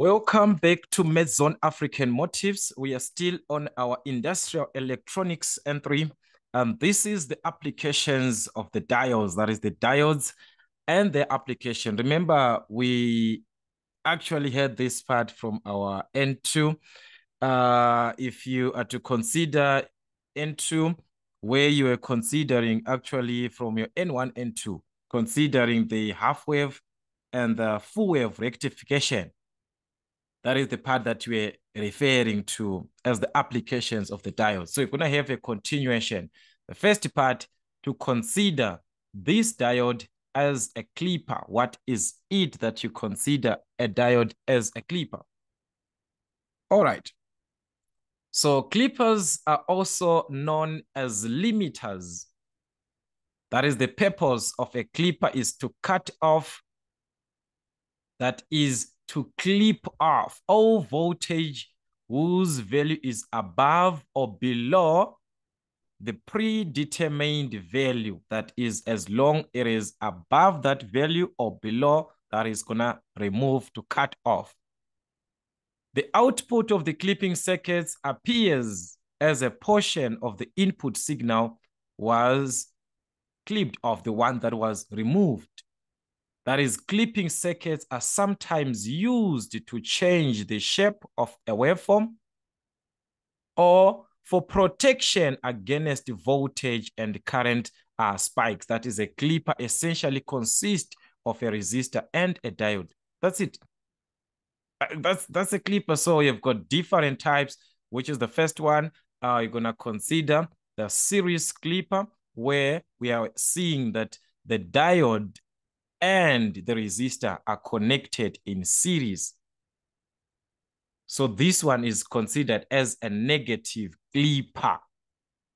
Welcome back to Maths Zone African Motives. We are still on our industrial electronics N3. And this is the applications of the diodes, that is the diodes and their application. Remember, we actually had this part from our N2. Uh, if you are to consider N2, where you are considering actually from your N1, N2, considering the half wave and the full wave rectification. That is the part that we're referring to as the applications of the diode. So you're going to have a continuation. The first part to consider this diode as a clipper. What is it that you consider a diode as a clipper? All right. So clippers are also known as limiters. That is the purpose of a clipper is to cut off, that is to clip off all voltage whose value is above or below the predetermined value. That is as long it is above that value or below, that is gonna remove to cut off. The output of the clipping circuits appears as a portion of the input signal was clipped off the one that was removed. That is, clipping circuits are sometimes used to change the shape of a waveform or for protection against voltage and current uh, spikes. That is, a clipper essentially consists of a resistor and a diode. That's it. Uh, that's, that's a clipper. So you've got different types, which is the first one. Uh, you're going to consider the series clipper, where we are seeing that the diode and the resistor are connected in series. So this one is considered as a negative clipper.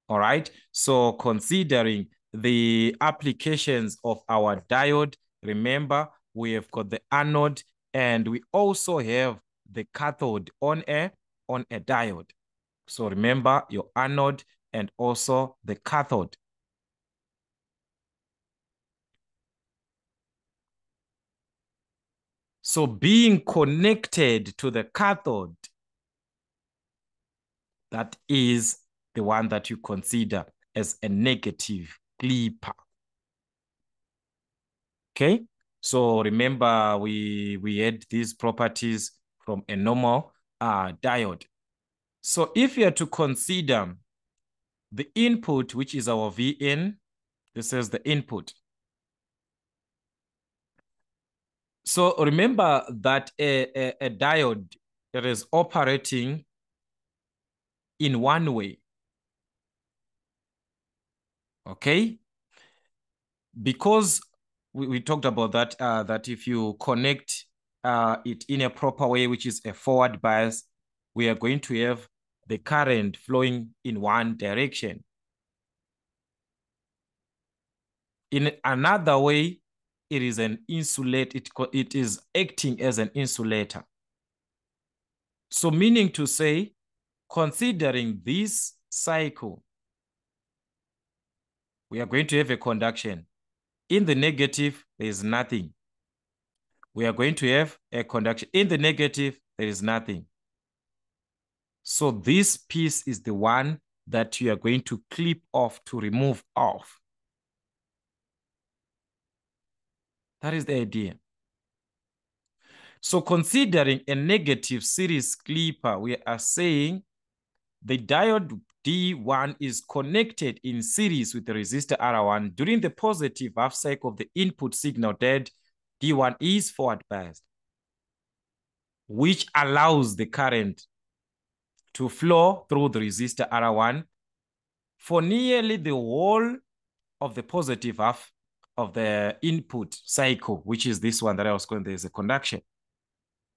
All right. So considering the applications of our diode, remember we have got the anode and we also have the cathode on a, on a diode. So remember your anode and also the cathode. So being connected to the cathode, that is the one that you consider as a negative clipper. Okay, so remember we, we had these properties from a normal uh, diode. So if you are to consider the input, which is our Vn, this is the input. So remember that a, a, a diode that is operating in one way. Okay? Because we, we talked about that, uh, that if you connect uh, it in a proper way, which is a forward bias, we are going to have the current flowing in one direction. In another way, it is an insulate, it, it is acting as an insulator. So meaning to say, considering this cycle, we are going to have a conduction. In the negative, there is nothing. We are going to have a conduction. In the negative, there is nothing. So this piece is the one that you are going to clip off to remove off. That is the idea. So considering a negative series clipper, we are saying the diode D1 is connected in series with the resistor R1 during the positive half cycle of the input signal dead. D1 is forward biased, which allows the current to flow through the resistor R1 for nearly the whole of the positive half of the input cycle, which is this one that I was calling there's a conduction.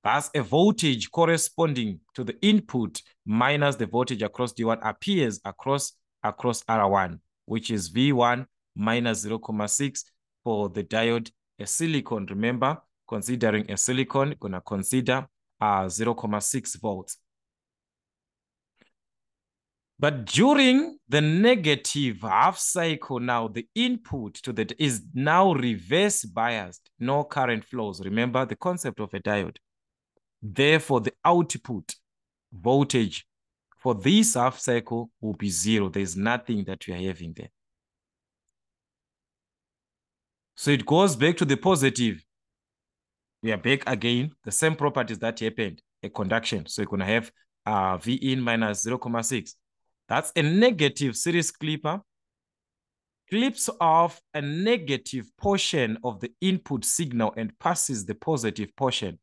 Thus, a voltage corresponding to the input minus the voltage across D1 appears across, across R1, which is V1 minus 0, 0.6 for the diode, a silicon. Remember, considering a silicon, gonna consider uh, 0, 0.6 volts. But during the negative half cycle now, the input to that is now reverse biased, no current flows. Remember the concept of a diode. Therefore, the output voltage for this half cycle will be zero. There's nothing that we are having there. So it goes back to the positive. We are back again, the same properties that happened, a conduction. So you're going to have uh, V in minus 0, 0.6. That's a negative series clipper. Clips off a negative portion of the input signal and passes the positive portion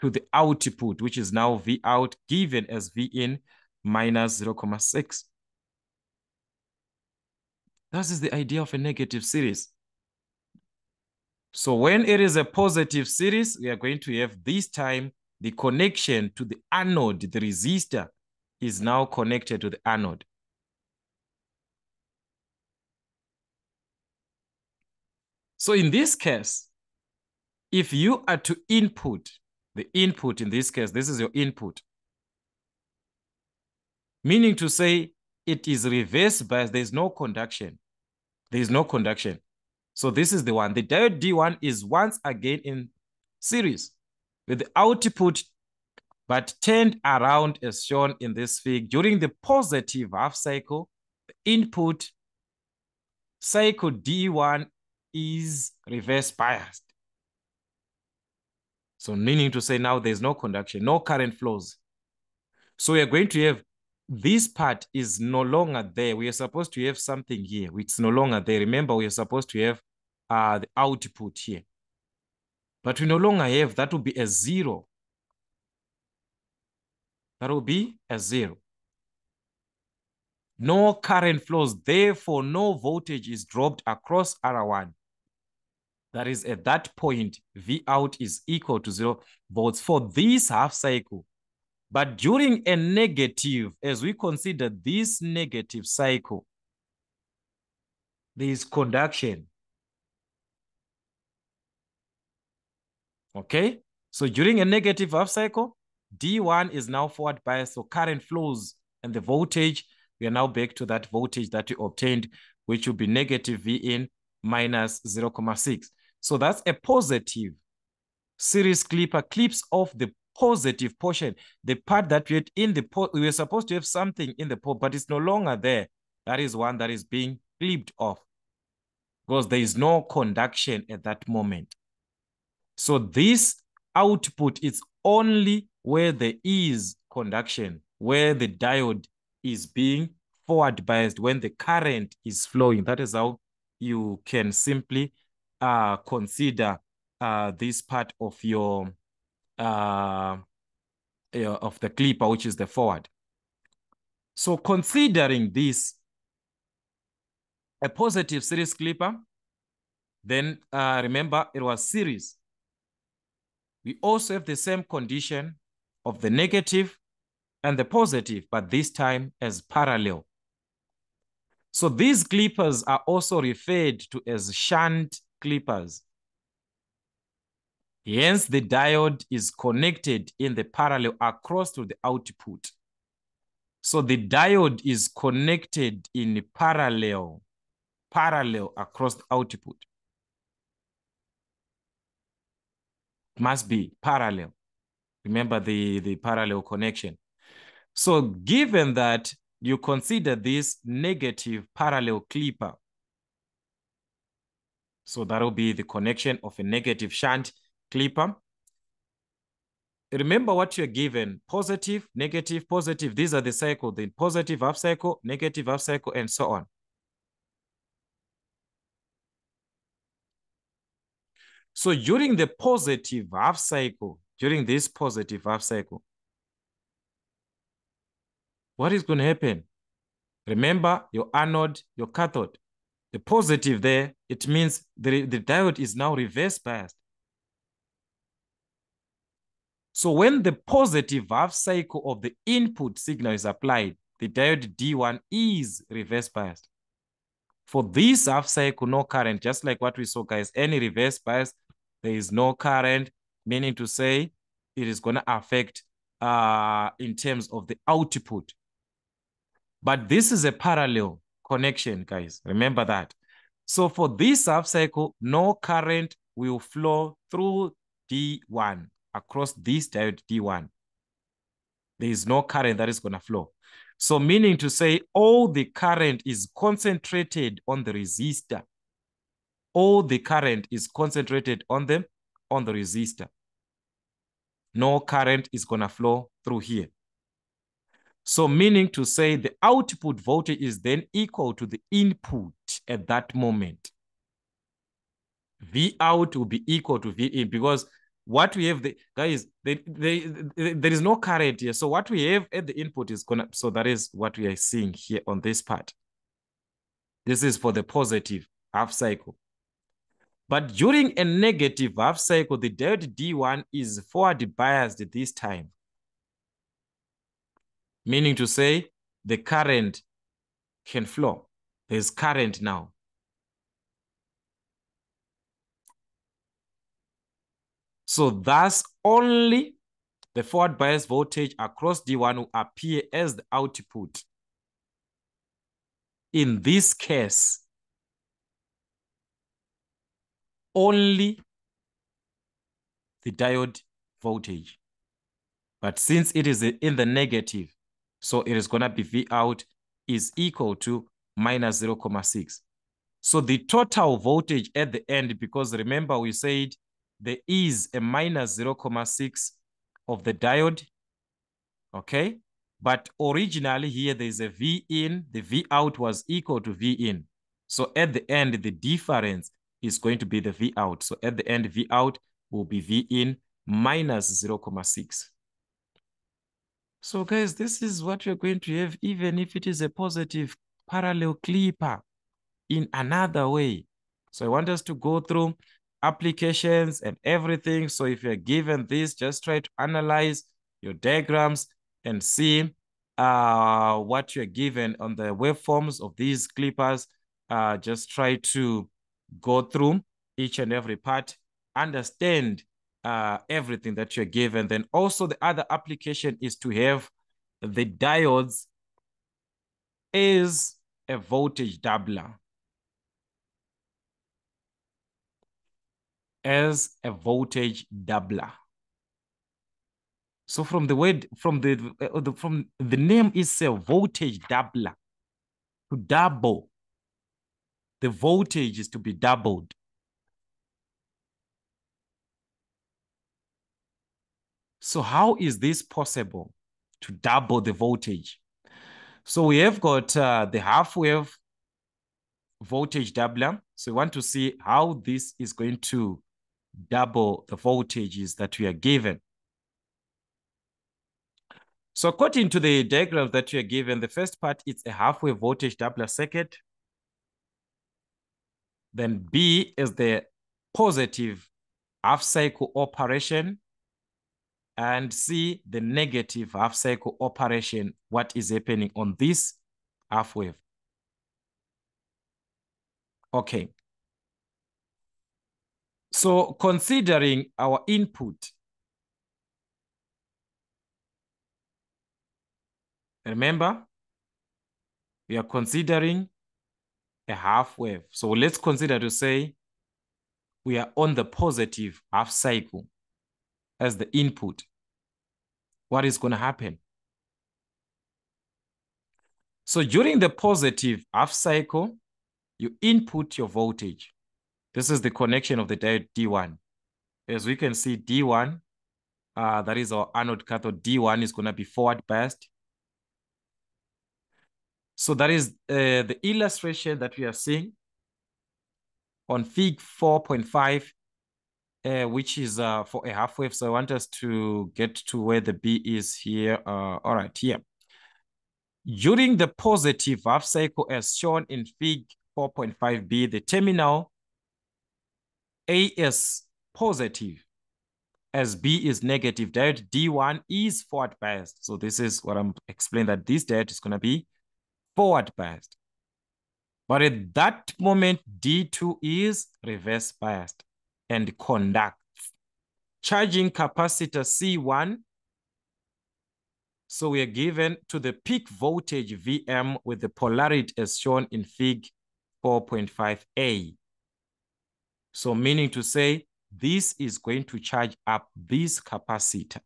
to the output, which is now V out given as V in minus 0, 0.6. That is the idea of a negative series. So when it is a positive series, we are going to have this time the connection to the anode, the resistor is now connected to the anode. So in this case, if you are to input, the input in this case, this is your input, meaning to say it is reverse bias, there is no conduction. There is no conduction. So this is the one. The diode D1 is once again in series with the output but turned around as shown in this figure. During the positive half cycle, the input cycle D1 is reverse biased. So meaning to say now there's no conduction, no current flows. So we are going to have this part is no longer there. We are supposed to have something here, which is no longer there. Remember, we are supposed to have uh, the output here. But we no longer have, that will be a zero. That will be a zero. No current flows, therefore no voltage is dropped across R1. That is at that point, V out is equal to zero volts for this half cycle. But during a negative, as we consider this negative cycle, there is conduction. Okay, so during a negative half cycle, D1 is now forward bias, so current flows and the voltage, we are now back to that voltage that we obtained, which will be negative V in minus 0, 0.6. So that's a positive series clipper clips off the positive portion, the part that we had in the we were supposed to have something in the pot, but it's no longer there. That is one that is being clipped off because there is no conduction at that moment. So this output is only where there is conduction, where the diode is being forward biased when the current is flowing. That is how you can simply uh, consider uh, this part of your uh, of the clipper, which is the forward. So considering this, a positive series clipper, then uh, remember it was series. We also have the same condition of the negative and the positive, but this time as parallel. So these clippers are also referred to as shunt clippers. Hence, the diode is connected in the parallel across to the output. So the diode is connected in parallel, parallel across the output. Must be parallel. Remember the, the parallel connection. So given that you consider this negative parallel clipper, so that will be the connection of a negative shunt clipper. Remember what you're given, positive, negative, positive. These are the cycle, the positive half cycle, negative half cycle, and so on. So during the positive half cycle, during this positive half cycle, what is going to happen? Remember your anode, your cathode. The positive there, it means the, the diode is now reverse biased. So when the positive half cycle of the input signal is applied, the diode D1 is reverse biased. For this half cycle, no current, just like what we saw, guys, any reverse bias, there is no current, meaning to say it is going to affect uh, in terms of the output. But this is a parallel connection, guys. Remember that. So for this half cycle, no current will flow through D1 across this diode D1. There is no current that is going to flow. So meaning to say all the current is concentrated on the resistor. All the current is concentrated on the, on the resistor. No current is going to flow through here. So meaning to say the output voltage is then equal to the input at that moment. V out will be equal to V in because what we have the guys they, they, they, there is no current here so what we have at the input is gonna so that is what we are seeing here on this part this is for the positive half cycle but during a negative half cycle the diode d1 is forward biased this time. Meaning to say the current can flow. There's current now. So thus only the forward bias voltage across D1 will appear as the output. In this case, only the diode voltage. But since it is in the negative, so it is going to be V out is equal to minus 0, 0.6. So the total voltage at the end, because remember we said there is a minus 0, 0.6 of the diode, okay? But originally here, there's a V in, the V out was equal to V in. So at the end, the difference is going to be the V out. So at the end, V out will be V in minus 0, 0.6. So guys, this is what you're going to have, even if it is a positive parallel clipper in another way. So I want us to go through applications and everything. So if you're given this, just try to analyze your diagrams and see uh, what you're given on the waveforms of these clippers. Uh, just try to go through each and every part, understand uh, everything that you're given. Then also the other application is to have the diodes is a voltage doubler. as a voltage doubler. So from the word, from the, uh, the from the name itself, voltage doubler, to double, the voltage is to be doubled. So how is this possible to double the voltage? So we have got uh, the half wave voltage doubler. So we want to see how this is going to double the voltages that we are given. So according to the diagram that we are given, the first part, it's a half-wave voltage doubler circuit. Then B is the positive half-cycle operation. And C, the negative half-cycle operation, what is happening on this half-wave. Okay. So considering our input, remember, we are considering a half wave. So let's consider to say we are on the positive half cycle as the input. What is going to happen? So during the positive half cycle, you input your voltage. This is the connection of the diode D1. As we can see, D1, uh, that is our anode cathode, D1 is going to be forward biased. So that is uh, the illustration that we are seeing on Fig 4.5, uh, which is uh, for a half wave. So I want us to get to where the B is here. Uh, all right, here. During the positive half cycle as shown in Fig 4.5b, the terminal a is positive as B is negative, diode D1 is forward biased. So this is what I'm explaining that this diode is going to be forward biased. But at that moment, D2 is reverse biased and conducts. Charging capacitor C1. So we are given to the peak voltage VM with the polarity as shown in Fig 4.5a. So meaning to say this is going to charge up this capacitor.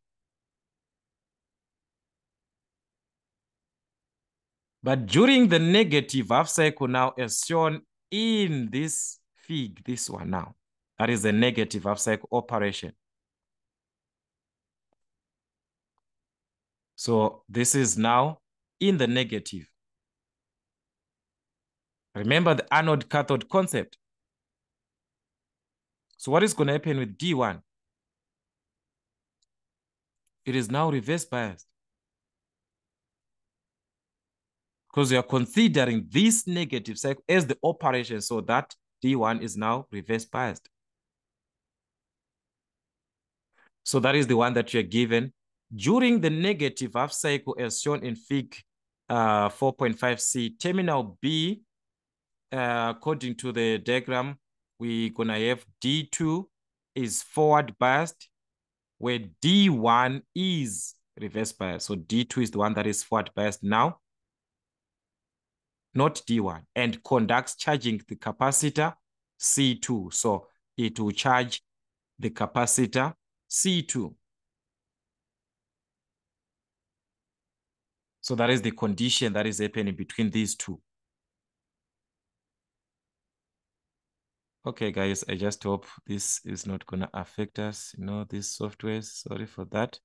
But during the negative half cycle now as shown in this fig, this one now, that is the negative half cycle operation. So this is now in the negative. Remember the anode cathode concept. So what is going to happen with D1? It is now reverse biased. Because you are considering this negative cycle as the operation so that D1 is now reverse biased. So that is the one that you're given during the negative half cycle as shown in fig uh, 4.5c. Terminal B, uh, according to the diagram, we're going to have D2 is forward biased, where D1 is reverse biased. So D2 is the one that is forward biased now, not D1, and conducts charging the capacitor C2. So it will charge the capacitor C2. So that is the condition that is happening between these two. Okay, guys, I just hope this is not going to affect us, you know, these softwares. Sorry for that.